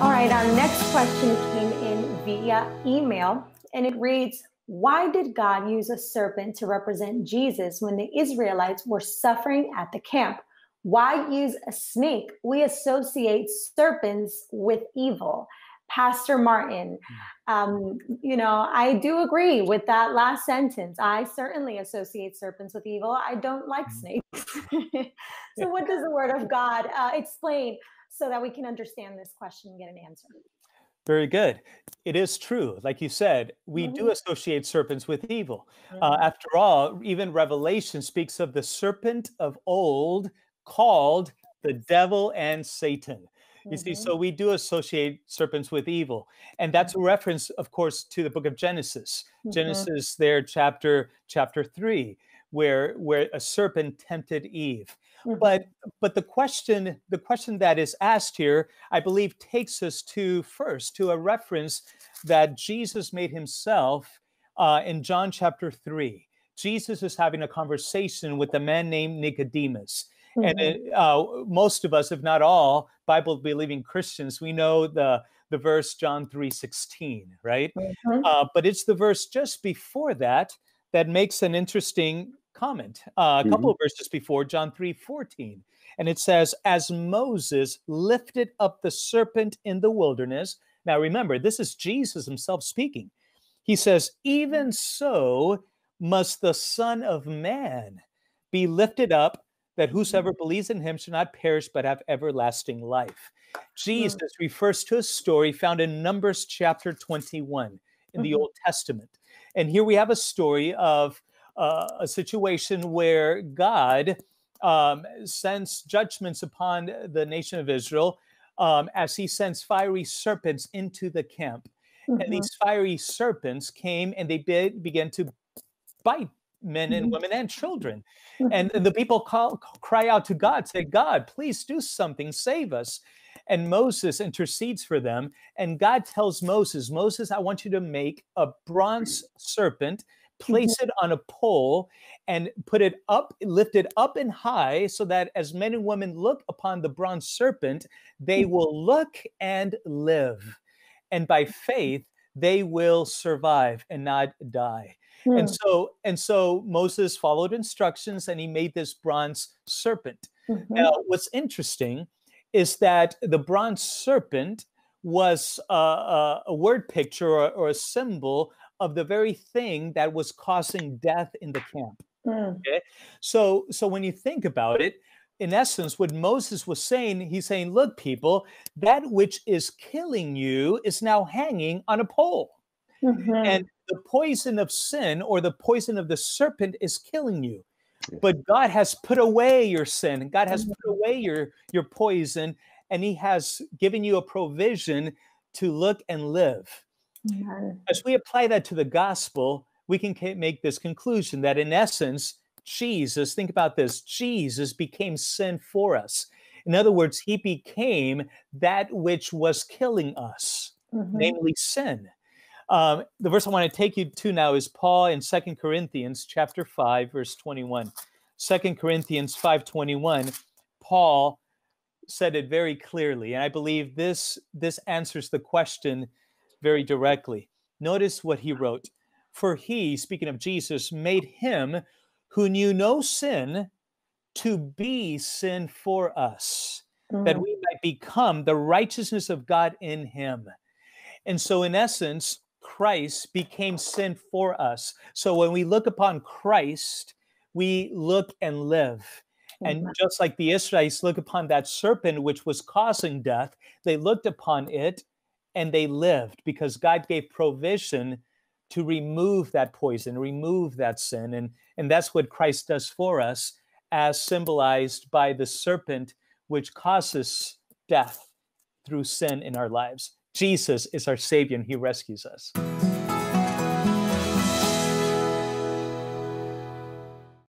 All right, our next question came in via email and it reads Why did God use a serpent to represent Jesus when the Israelites were suffering at the camp? Why use a snake? We associate serpents with evil. Pastor Martin, um, you know, I do agree with that last sentence. I certainly associate serpents with evil. I don't like mm. snakes. so, what does the Word of God uh, explain so that we can understand this question and get an answer? Very good. It is true. Like you said, we mm-hmm. do associate serpents with evil. Uh, mm-hmm. Uh, after all, even Revelation speaks of the serpent of old called the devil and Satan. You mm-hmm. see, so we do associate serpents with evil. And that's a mm-hmm. reference, of course, to the book of Genesis. Mm-hmm. Genesis there, chapter chapter three, where where a serpent tempted Eve. Mm-hmm. But but the question, the question that is asked here, I believe, takes us to first to a reference that Jesus made himself uh, in John chapter three. Jesus is having a conversation with a man named Nicodemus. Mm-hmm. And it, uh, most of us, if not all, Bible believing Christians, we know the the verse John three sixteen, right? Mm-hmm. Uh, but it's the verse just before that that makes an interesting comment. Uh, a mm-hmm. couple of verses before John three fourteen, and it says, "As Moses lifted up the serpent in the wilderness." Now remember, this is Jesus Himself speaking. He says, "Even so must the Son of Man be lifted up." That whosoever mm-hmm. believes in him shall not perish but have everlasting life. Jesus mm-hmm. refers to a story found in Numbers chapter 21 in the mm-hmm. Old Testament. And here we have a story of uh, a situation where God um, sends judgments upon the nation of Israel um, as he sends fiery serpents into the camp. Mm-hmm. And these fiery serpents came and they be- began to bite men and mm-hmm. women and children. Mm-hmm. And the people call, cry out to God, say, God, please do something, save us. And Moses intercedes for them. And God tells Moses, Moses, I want you to make a bronze serpent, place mm-hmm. it on a pole, and put it up, lift it up and high, so that as men and women look upon the bronze serpent, they will look and live. And by faith, they will survive and not die. And so and so Moses followed instructions and he made this bronze serpent. Mm-hmm. Now, what's interesting is that the bronze serpent was a, a, a word picture or, or, a symbol of the very thing that was causing death in the camp. Mm. Okay, so so when you think about it, in essence, what Moses was saying, he's saying, "Look, people, that which is killing you is now hanging on a pole." Mm-hmm. And the poison of sin or the poison of the serpent is killing you. But God has put away your sin. God has put mm-hmm. away your, your poison, and He has given you a provision to look and live. As we apply that to the gospel, we can make this conclusion that in essence, Jesus, think about this, Jesus became sin for us. In other words, he became that which was killing us, mm-hmm. namely sin. Um, the verse I want to take you to now is Paul in Second Corinthians chapter 5, verse 21. Second Corinthians 5:21, Paul said it very clearly, and I believe this this answers the question very directly. Notice what he wrote. For he, speaking of Jesus, made him who knew no sin to be sin for us, mm. that we might become the righteousness of God in him. And so, in essence, Christ became sin for us. So when we look upon Christ, we look and live. And just like the Israelites look upon that serpent which was causing death, they looked upon it and they lived because God gave provision to remove that poison, remove that sin. And, and that's what Christ does for us, as symbolized by the serpent which causes death through sin in our lives. Jesus is our Savior and He rescues us.